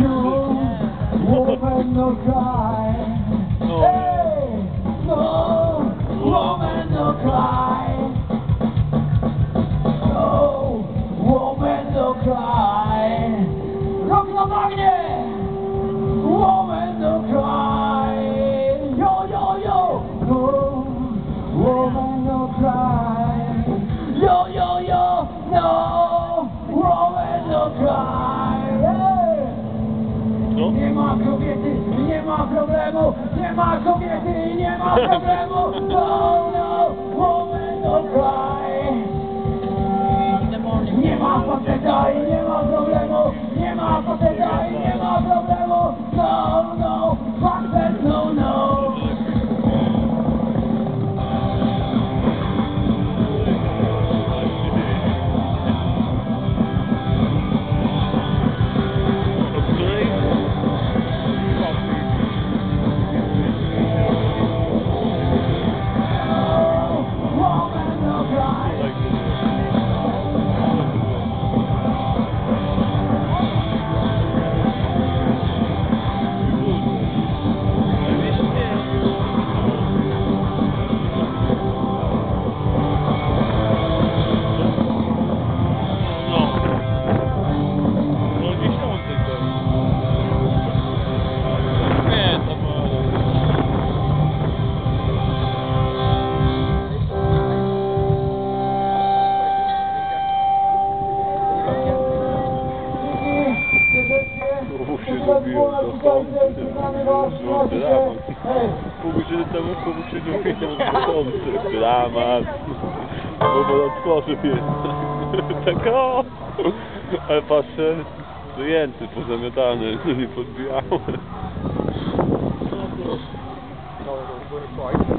no, woman, no God. no cry. Hey! Nie ma kobiety, nie ma problemu, nie ma kobiety, nie ma problemu. No, no, woman, no cry. Nie ma faceta i nie ma problemu. Uf, się zrobiło, to Pół godziny temu się dowiedział, że on dramat. Bo bo otworzył jest. Tak o! Ale patrzę, klienty pozamiatane, nie podbijałem. No, going to